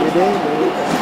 Ele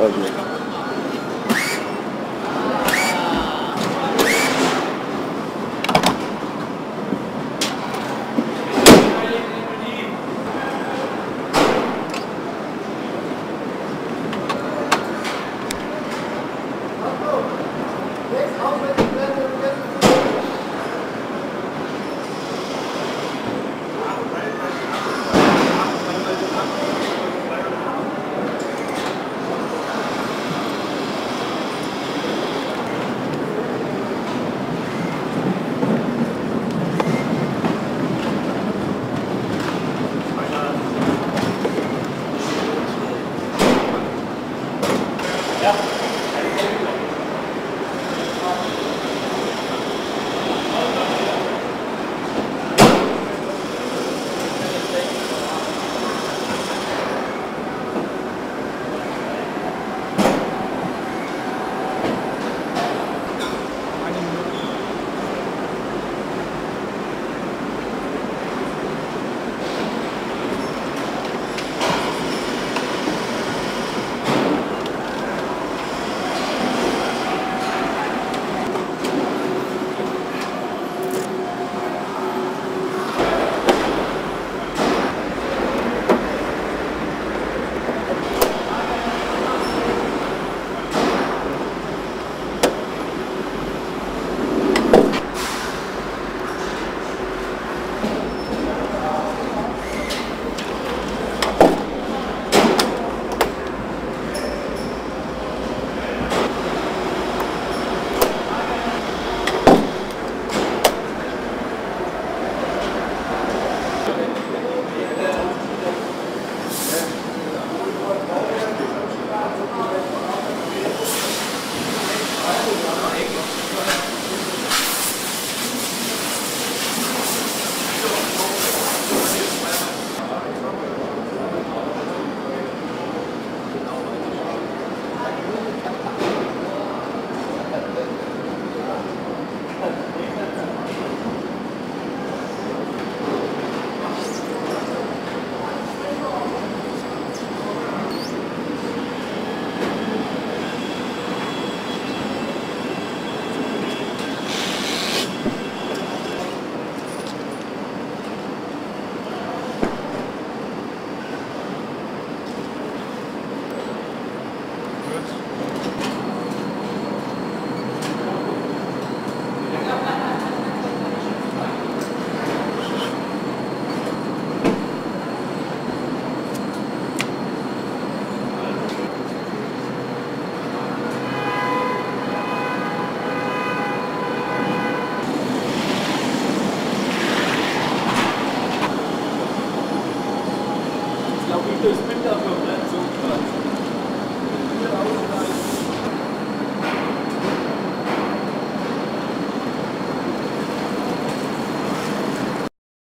二十